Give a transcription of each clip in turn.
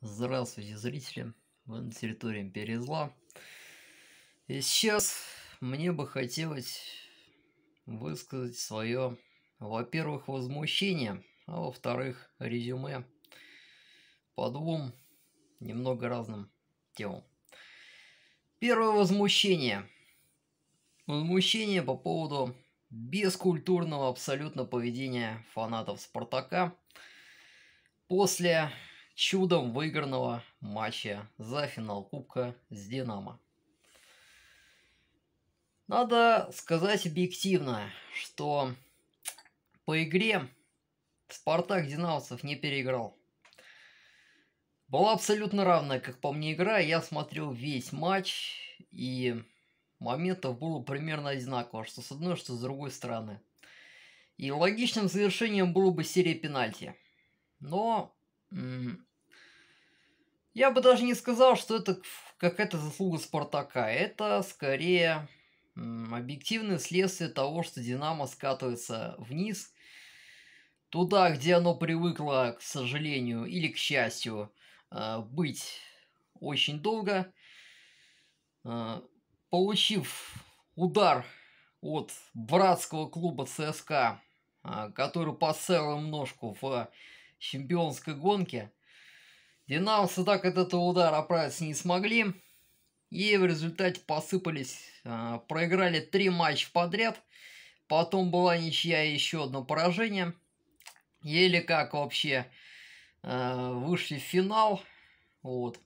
Здравствуйте, зрители! Вы на территории Империи Зла. И сейчас мне бы хотелось высказать свое, во-первых, возмущение, а во-вторых, резюме по двум немного разным темам. Первое возмущение. Возмущение по поводу бескультурного абсолютно поведения фанатов Спартака после чудом выигранного матча за финал Кубка с Динамо. Надо сказать объективно, что по игре Спартак Динамовцев не переиграл. Была абсолютно равная, как по мне, игра. Я смотрел весь матч, и моментов было примерно одинаково, что с одной, что с другой стороны. И логичным завершением было бы серия пенальти. Но я бы даже не сказал, что это какая-то заслуга Спартака. Это скорее объективное следствие того, что Динамо скатывается вниз, туда, где оно привыкло, к сожалению или к счастью, э, быть очень долго, э, получив удар от братского клуба ЦСКА, э, который посел им ножку в чемпионской гонке, Динамовцы так от этого удара оправиться не смогли. И в результате посыпались, э, проиграли три матча подряд. Потом была ничья и еще одно поражение. Еле как вообще э, вышли в финал. Вот.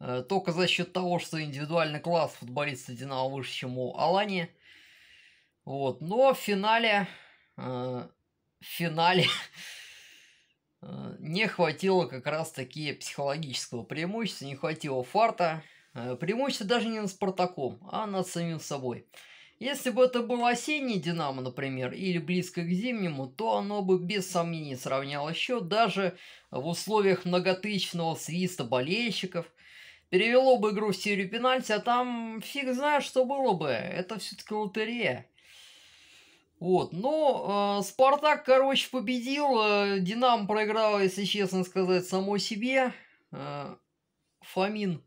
Э, только за счет того, что индивидуальный класс футболиста Динамо выше, чем у Алани. Вот. Но в финале... В финале не хватило как раз таки психологического преимущества, не хватило фарта. Э, преимущество даже не над Спартаком, а над самим собой. Если бы это был осенний Динамо, например, или близко к зимнему, то оно бы без сомнений сравняло счет даже в условиях многотысячного свиста болельщиков. Перевело бы игру в серию пенальти, а там фиг знает, что было бы. Это все-таки лотерея. Вот, но э, Спартак, короче, победил, э, Динамо проиграл, если честно сказать, самой себе. Э, Фомин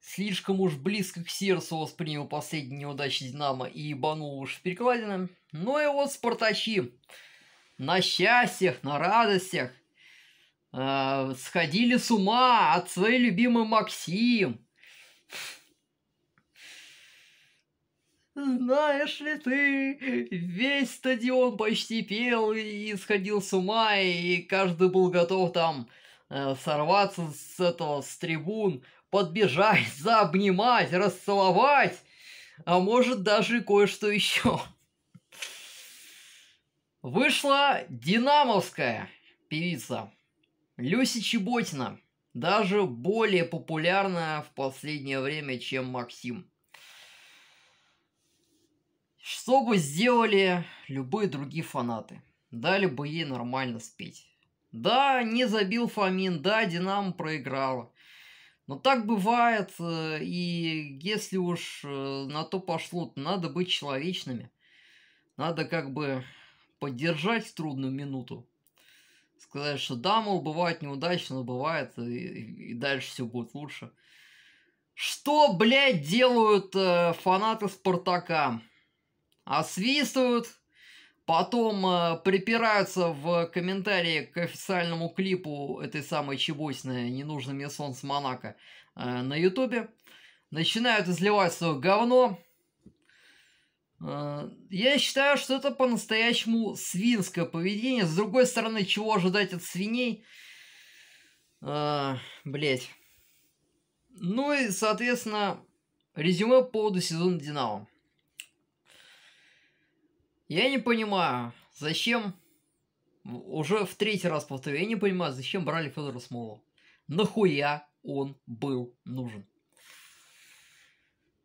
слишком уж близко к сердцу воспринял последние неудачи Динамо и ебанул уж в перекладины. Ну и вот Спартачи на счастьях, на радостях э, сходили с ума от своей любимой Максим. Знаешь ли ты, весь стадион почти пел и сходил с ума, и каждый был готов там э, сорваться с этого, с трибун, подбежать, заобнимать, расцеловать, а может даже кое-что еще. Вышла динамовская певица Люся Чеботина, даже более популярная в последнее время, чем Максим. Что бы сделали любые другие фанаты? Дали бы ей нормально спеть. Да, не забил Фомин, да, Динамо проиграла. Но так бывает, э, и если уж э, на то пошло, то надо быть человечными. Надо как бы поддержать трудную минуту. Сказать, что да, мол, бывает неудачно, но бывает, и, и дальше все будет лучше. Что, блядь, делают э, фанаты Спартака? Освистывают, потом э, припираются в комментарии к официальному клипу этой самой чебосиной «Не нужно мне солнце Монако» э, на ютубе, начинают изливать свое говно. Э, я считаю, что это по-настоящему свинское поведение. С другой стороны, чего ожидать от свиней? Э, блять. Ну и, соответственно, резюме по поводу сезона Динамо. Я не понимаю, зачем... Уже в третий раз повторю, я не понимаю, зачем брали Федора Смолова. Нахуя он был нужен?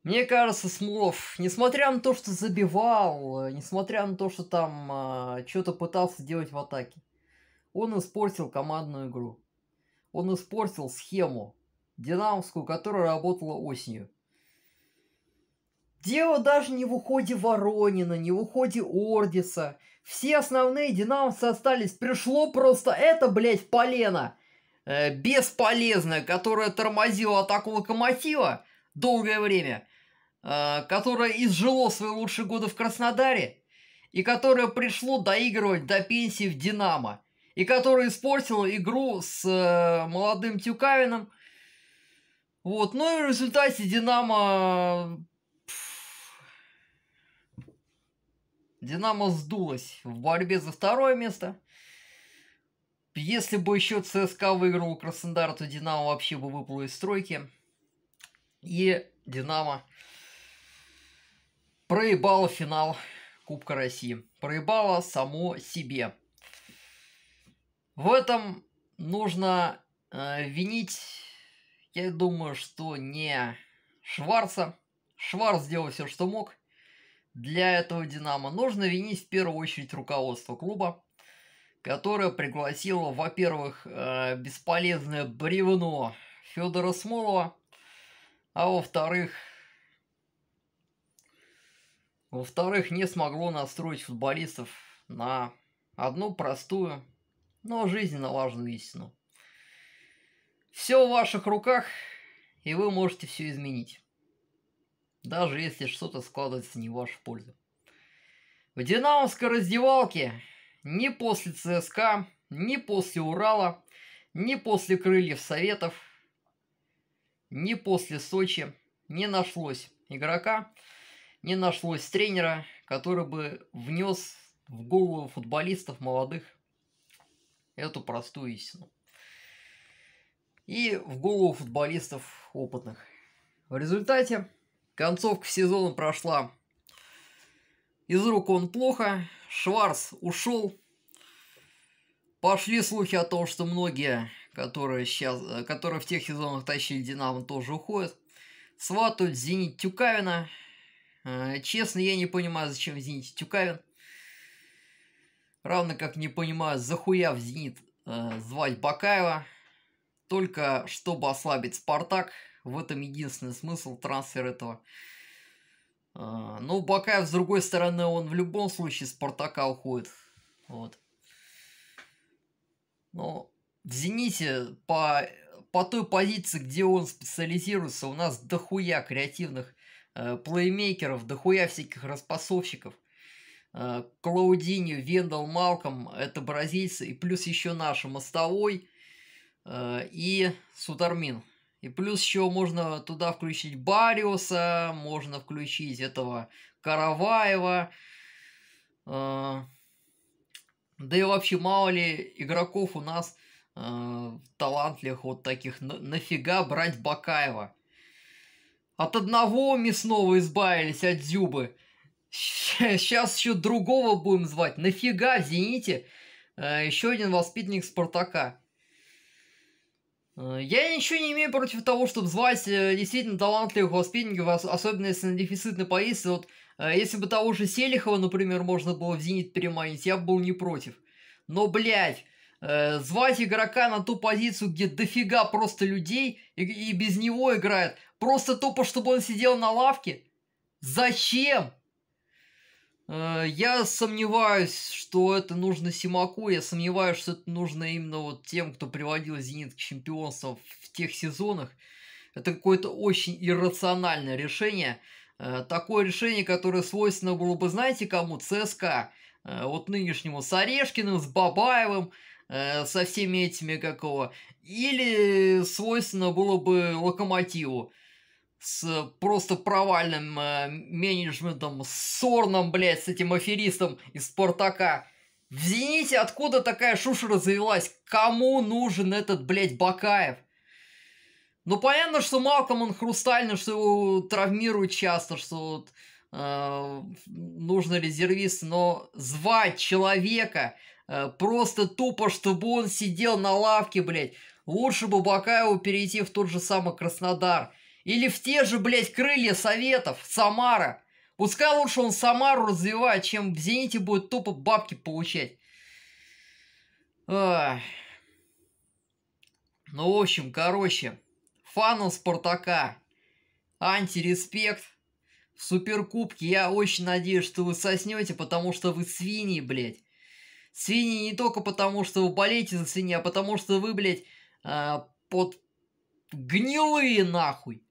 Мне кажется, Смолов, несмотря на то, что забивал, несмотря на то, что там а, что-то пытался делать в атаке, он испортил командную игру. Он испортил схему динамовскую, которая работала осенью. Дело даже не в уходе Воронина, не в уходе Ордиса. Все основные динамовцы остались. Пришло просто это, блядь, полено. э, бесполезная, которая тормозила атаку Локомотива долгое время, э, которое изжило свои лучшие годы в Краснодаре, и которое пришло доигрывать до пенсии в «Динамо», и которое испортило игру с э, молодым Тюкавиным. Вот, ну и в результате «Динамо» Динамо сдулась в борьбе за второе место. Если бы еще ЦСКА выиграл Краснодар, то Динамо вообще бы выпало из стройки. И Динамо проебало финал Кубка России. Проебало само себе. В этом нужно э, винить, я думаю, что не Шварца. Шварц сделал все, что мог для этого Динамо, нужно винить в первую очередь руководство клуба, которое пригласило, во-первых, э, бесполезное бревно Федора Смолова, а во-вторых, во-вторых, не смогло настроить футболистов на одну простую, но жизненно важную истину. Все в ваших руках, и вы можете все изменить даже если что-то складывается не в вашу пользу. В динамовской раздевалке ни после ЦСКА, ни после Урала, ни после Крыльев Советов, ни после Сочи не нашлось игрока, не нашлось тренера, который бы внес в голову футболистов молодых эту простую истину. И в голову футболистов опытных. В результате Концовка сезона прошла. Из рук он плохо. Шварц ушел. Пошли слухи о том, что многие, которые сейчас, которые в тех сезонах тащили Динамо, тоже уходят. Сватают Зенит Тюкавина. Э, честно, я не понимаю, зачем в Зените Тюкавин. Равно как не понимаю, захуя в Зенит э, звать Бакаева. Только чтобы ослабить Спартак. В этом единственный смысл трансфера этого. А, ну, Бакаев, с другой стороны, он в любом случае Спартака уходит. Вот. Но в «Зените» по, по той позиции, где он специализируется, у нас дохуя креативных э, плеймейкеров, дохуя всяких распасовщиков. Э, Клаудиньо, Вендал, Малком – это бразильцы, и плюс еще наши Мостовой э, и Судармин – и плюс еще можно туда включить Бариуса, можно включить этого Караваева. Э, да и вообще мало ли игроков у нас э, талантливых вот таких. Нафига брать Бакаева? От одного мясного избавились, от Зюбы. Сейчас еще другого будем звать. Нафига в «Зените» э, еще один воспитанник «Спартака». Э, я ничего не имею против того, чтобы звать э, действительно талантливых воспитанников, особенно если на дефицитной позиции. Вот, э, если бы того же Селихова, например, можно было в «Зенит» переманить, я бы был не против. Но, блядь, звать игрока на ту позицию, где дофига просто людей, и, и без него играет, просто тупо, чтобы он сидел на лавке? Зачем? Э, я сомневаюсь, что это нужно Симаку, я сомневаюсь, что это нужно именно вот тем, кто приводил Зенит к чемпионству в тех сезонах. Это какое-то очень иррациональное решение. Э, такое решение, которое свойственно было бы, знаете кому? ЦСКА. Э, вот нынешнему с Орешкиным, с Бабаевым, со всеми этими какого. Или свойственно было бы Локомотиву с просто провальным э, менеджментом, с Сорном, блядь, с этим аферистом из Спартака. В откуда такая шушера завелась? Кому нужен этот, блядь, Бакаев? Ну, понятно, что Малком он хрустальный, что его травмируют часто, что вот, э, нужно резервист, но звать человека э, просто тупо, чтобы он сидел на лавке, блядь. Лучше бы Бакаеву перейти в тот же самый Краснодар – или в те же, блядь, крылья Советов, Самара. Пускай лучше он Самару развивает, чем в Зените будет тупо бабки получать. Ах. Ну, в общем, короче, фанам Спартака, антиреспект. В Суперкубке я очень надеюсь, что вы соснете, потому что вы свиньи, блядь. Свиньи не только потому, что вы болеете за свиньи, а потому что вы, блядь, э, под гнилые нахуй.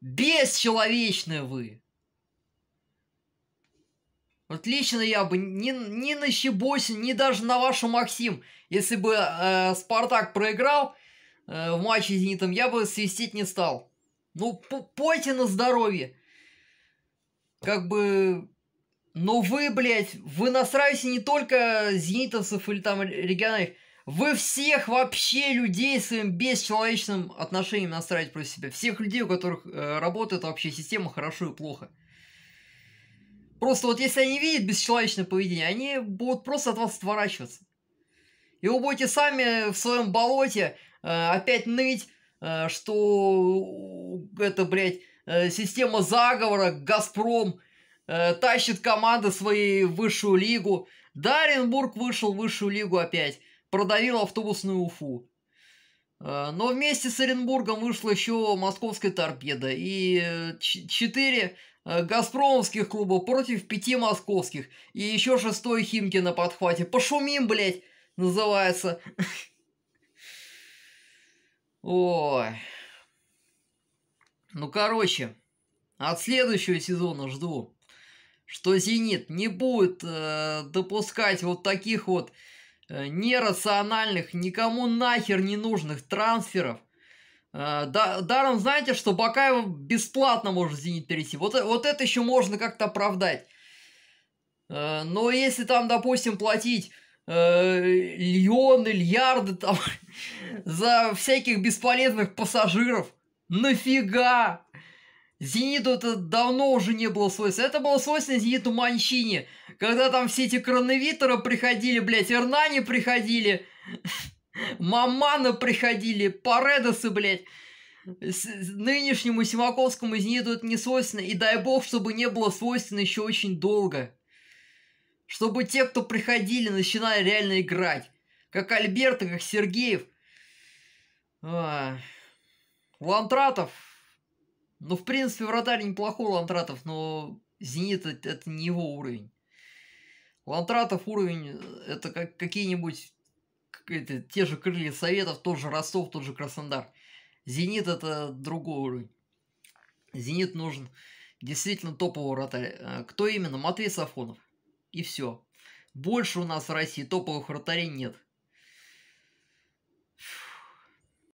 Бесчеловечные вы. Вот лично я бы ни, ни на Щебосин, ни даже на вашу Максим, если бы э, Спартак проиграл э, в матче с Зенитом, я бы свистеть не стал. Ну, пойте на здоровье. Как бы... Но вы, блядь, вы настраиваете не только зенитовцев или там региональных, вы всех вообще людей своим бесчеловечным отношением настраиваете против себя. Всех людей, у которых э, работает вообще система хорошо и плохо. Просто вот если они видят бесчеловечное поведение, они будут просто от вас отворачиваться. И вы будете сами в своем болоте э, опять ныть, э, что это, блядь, э, система заговора, Газпром э, тащит команды свои в высшую лигу. Да, Оренбург вышел в высшую лигу опять, продавил автобусную Уфу. Э, но вместе с Оренбургом вышла еще московская торпеда. И э, четыре Э, газпромовских клубов против пяти московских. И еще шестой Химки на подхвате. Пошумим, блядь, называется. Ой. Ну, короче, от следующего сезона жду, что «Зенит» не будет э, допускать вот таких вот э, нерациональных, никому нахер не нужных трансферов, Э, да, даром знаете, что Бакаева бесплатно может в «Зенит» перейти. Вот, вот это еще можно как-то оправдать. Э, но если там, допустим, платить э, льоны, льярды там за всяких бесполезных пассажиров, нафига? Зениту это давно уже не было свойственно. Это было свойственно Зениту Манчини. Когда там все эти крановиторы приходили, блядь, Эрнани приходили. Мамана приходили, Паредосы, блядь. Нынешнему Симаковскому Зениту это не свойственно, и дай бог, чтобы не было свойственно еще очень долго. Чтобы те, кто приходили, начинали реально играть. Как Альберта, как Сергеев. А, Лантратов. Ну, в принципе, вратарь неплохой Лантратов, но Зенит это, это не его уровень. Лантратов уровень это как какие-нибудь это, те же крылья Советов, тот же Ростов, тот же Краснодар. Зенит это другой уровень. Зенит нужен действительно топовый вратарь. А, кто именно? Матвей Сафонов. И все. Больше у нас в России топовых вратарей нет.